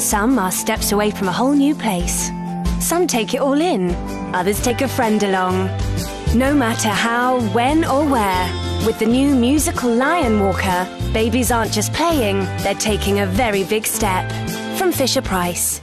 Some are steps away from a whole new place. Some take it all in, others take a friend along. No matter how, when, or where, with the new musical Lion Walker, babies aren't just playing, they're taking a very big step. From Fisher Price.